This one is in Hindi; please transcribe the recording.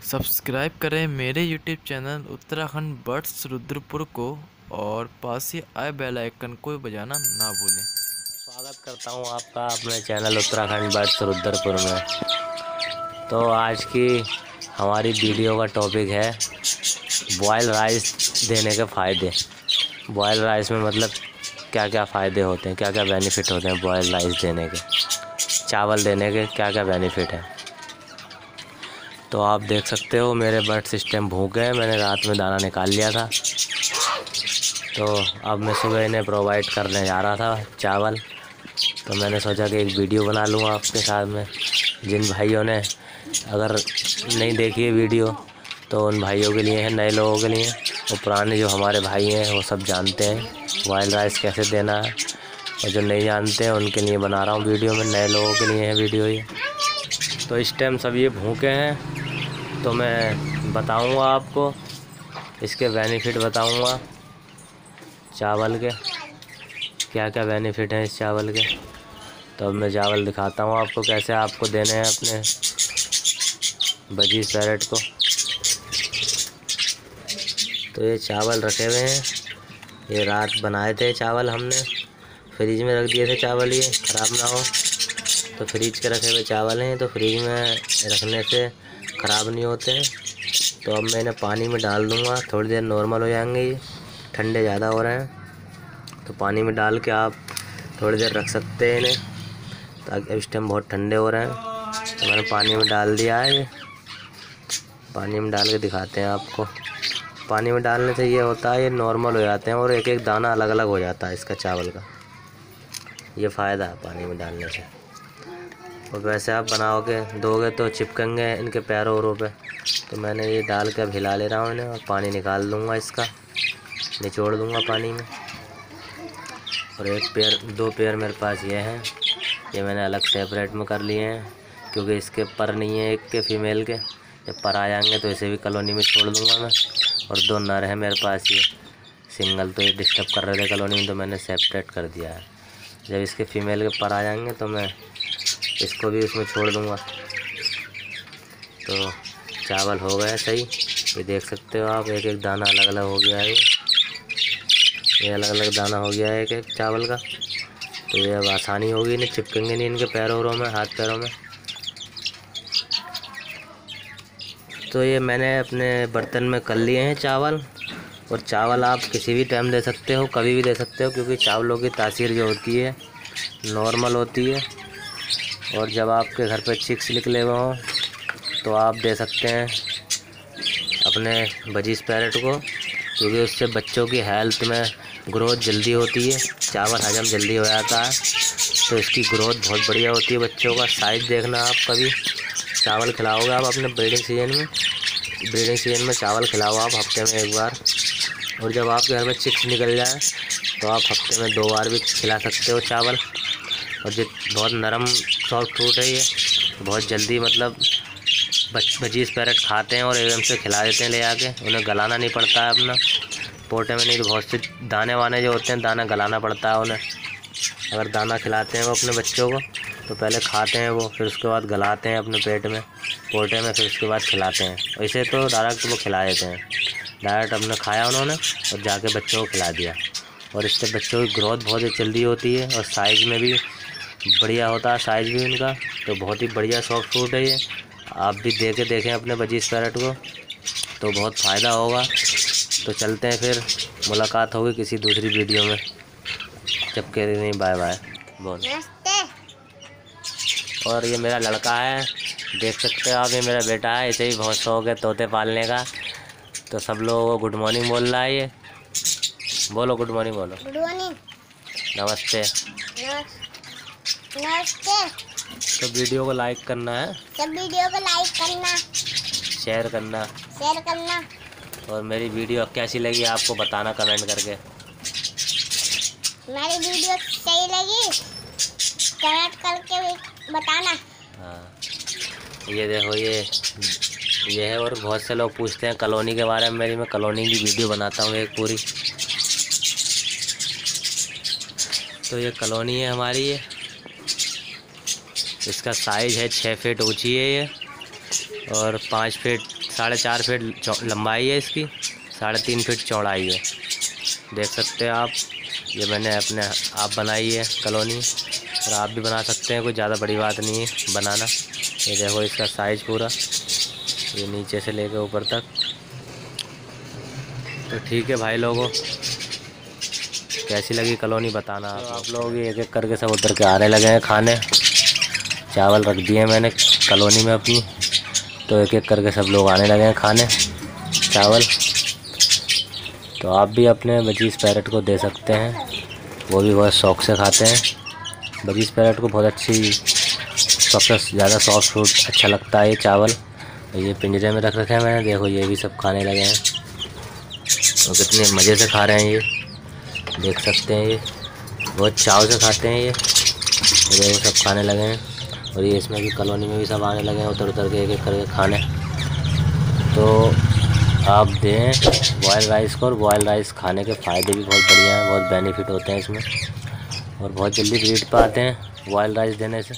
सब्सक्राइब करें मेरे YouTube channel Uttarakhand birds Rudrapur को और पास ही आए बेल आइकन को बजाना ना भूलें। स्वागत करता हूँ आपका अपने चैनल उत्तराखंड बर्ड्स रुद्रपुर में। तो आज की हमारी वीडियो का टॉपिक है बॉयल राइस देने के फ़ायदे। बॉयल राइस में मतलब क्या क्या फ़ायदे होते हैं क्या क्या बेनिफिट होते हैं बॉयल राइस देने के? चावल देने के क्या क्या बेनिफिट हैं? तो आप देख सकते हो मेरे बर्ड सिस्टम भूख गए, मैंने रात में दाना निकाल लिया था। तो अब मैं सुबह इन्हें प्रोवाइड करने जा रहा था चावल। तो मैंने सोचा कि एक वीडियो बना लूँ आपके साथ में, जिन भाइयों ने अगर नहीं देखी है वीडियो तो उन भाइयों के लिए है, नए लोगों के लिए। और पुराने जो हमारे भाई हैं, वो सब जानते हैं वाइल्ड राइस कैसे देना है। और जो नहीं जानते हैं, उनके लिए बना रहा हूँ वीडियो में, नए लोगों के लिए है वीडियो ये। तो इस टाइम सब ये भूखे हैं। तो मैं बताऊँगा आपको, इसके बेनिफिट बताऊँगा। चावल के क्या क्या बेनिफिट हैं इस चावल के? तो अब मैं चावल दिखाता हूँ आपको कैसे आपको देने हैं अपने बजीज पैरेट को। तो ये चावल रखे हुए हैं। ये रात बनाए थे चावल हमने। फ्रिज में रख दिए थे चावल ये, ख़राब ना हो। तो फ्रिज के रखे हुए चावल हैं तो फ्रिज में रखने से ख़राब नहीं होते हैं तो अब मैं इन्हें पानी में डाल दूँगा। थोड़ी देर नॉर्मल हो जाएँगे ये, ठंडे ज़्यादा हो रहे हैं। तो पानी में डाल के आप थोड़ी देर रख सकते हैं इन्हें, ताकि इस टाइम बहुत ठंडे हो रहे हैं। तो मैंने पानी में डाल दिया है पानी में डाल के दिखाते हैं आपको। पानी में डालने से ये होता है, ये नॉर्मल हो जाते हैं और एक एक दाना अलग अलग हो जाता है इसका चावल का। ये फ़ायदा है पानी में डालने से। और वैसे आप बनाओगे, दोगे तो चिपकेंगे इनके पैरों वरों पे। तो मैंने ये डाल के अब हिला ले रहा हूँ इन्हें और पानी निकाल दूँगा इसका। निचोड़ दूँगा पानी में। और एक पेयर दो पेयर मेरे पास ये हैं। ये मैंने अलग सेपरेट में कर लिए हैं, क्योंकि इसके पर नहीं है एक के फीमेल के। जब पर आ जाएँगे तो इसे भी कॉलोनी में छोड़ दूँगा मैं। और दो नर हैं मेरे पास ये। सिंगल तो ये डिस्टर्ब कर रहे थे कॉलोनी में तो मैंने सेपरेट कर दिया है। जब इसके फीमेल के पर आ जाएँगे तो मैं इसको भी उसमें छोड़ दूँगा। तो चावल हो गया सही। ये देख सकते हो आप एक एक दाना अलग अलग हो गया है। ये अलग अलग दाना हो गया है एक एक चावल का। तो ये अब आसानी होगी, नहीं चिपकेंगे नहीं इनके पैरों में, हाथ पैरों में। तो ये मैंने अपने बर्तन में कर लिए हैं चावल। और चावल आप किसी भी टाइम दे सकते हो, कभी भी दे सकते हो, क्योंकि चावलों की तासीर जो होती है नॉर्मल होती है। और जब आपके घर पे चिक्स निकले हुए हों तो आप दे सकते हैं अपने बजीज पैरेट को, क्योंकि उससे बच्चों की हेल्थ में ग्रोथ जल्दी होती है, चावल हजम जल्दी हो जाता है तो इसकी ग्रोथ बहुत बढ़िया होती है बच्चों का। साइज़ देखना आप कभी। चावल खिलाओगे आप अपने ब्रीडिंग सीज़न में। ब्रीडिंग सीज़न में चावल खिलाओ आप हफ़्ते में एक बार। और जब आपके घर में चिक्स निकल जाए तो आप हफ़्ते में दो बार भी खिला सकते हो चावल। और जो बहुत नरम सॉफ्ट फ्रूट है ये। बहुत जल्दी मतलब बजीज पैरेट, खाते हैं और एकदम से खिला देते हैं ले आके। उन्हें गलाना नहीं पड़ता है अपना। पोटे में नहीं तो बहुत से दाने वाने जो होते हैं, दाना गलाना पड़ता है उन्हें। अगर दाना खिलाते हैं वो अपने बच्चों को तो पहले खाते हैं वो, फिर उसके बाद गलाते हैं अपने पेट में। पोटे में, फिर उसके बाद खिलाते हैं। ऐसे तो डायरेक्ट वो खिला देते हैं। डायरेक्ट अपने खाया उन्होंने और जाके बच्चों को खिला दिया। और इससे बच्चों की ग्रोथ बहुत जल्दी होती है और साइज़ में भी बढ़िया होता है साइज़ भी उनका तो बहुत ही बढ़िया सॉफ्ट फ्रूट है ये। आप भी दे के देखें अपने बजीज पैरट को तो बहुत फ़ायदा होगा। तो चलते हैं फिर मुलाकात होगी किसी दूसरी वीडियो में। जब कह रही नहीं बाय बाय बोल। और ये मेरा लड़का है देख सकते हो आप ये मेरा बेटा है इसे भी बहुत शौक है तोते पालने का। तो सब लोगों को गुड मॉर्निंग बोल रहा है ये। बोलो गुड मॉर्निंग बोलो। गुड मॉर्निंग नमस्ते। नमस्ते। तो वीडियो को लाइक करना है। सब वीडियो को लाइक करना। शेयर करना। शेयर करना। और मेरी वीडियो कैसी लगी आपको बताना कमेंट करके। हमारी वीडियो सही लगी कमेंट करके भी बताना। हाँ। ये देखो ये ये है और बहुत से लोग पूछते हैं कॉलोनी के बारे में। मेरी मैं कॉलोनी की वीडियो बनाता हूँ एक पूरी। तो ये कॉलोनी है हमारी ये। इसका साइज़ है छः फीट ऊँची है ये और पाँच फीट साढ़े चार फीट लंबाई है इसकी साढ़े तीन फीट चौड़ाई है। देख सकते हैं आप ये मैंने अपने आप बनाई है कॉलोनी और आप भी बना सकते हैं कोई ज़्यादा बड़ी बात नहीं है बनाना। ये देखो इसका साइज़ पूरा ये नीचे से लेके ऊपर तक। तो ठीक है भाई लोगों कैसी लगी कॉलोनी बताना तो आप लोग। एक एक करके सब उतर के आने लगे हैं खाने। चावल रख दिए मैंने कॉलोनी में अपनी। तो एक एक करके सब लोग आने लगे हैं खाने। चावल। तो आप भी अपने बजीज पैरट को दे सकते हैं। वो भी बहुत शौक से खाते हैं। बजीज पैरट को बहुत अच्छी सबसे ज़्यादा सॉफ्ट फ्रूट अच्छा लगता है ये चावल। ये पिंजरे में रख रखे हैं मैंने। देखो ये भी सब खाने लगे हैं। तो कितने मज़े से खा रहे हैं ये। देख सकते हैं ये। बहुत चाव से खाते हैं ये। देखो सब खाने लगे हैं। और ये इसमें भी कॉलोनी में भी सब आने लगे हैं उतर उतर के एक एक करके खाने। तो आप दें बॉयल राइस को और बॉयल राइस खाने के फ़ायदे भी बहुत बढ़िया हैं, बहुत बेनिफिट होते हैं इसमें। और बहुत जल्दी ब्रीड पर आते हैं बॉयल राइस देने से।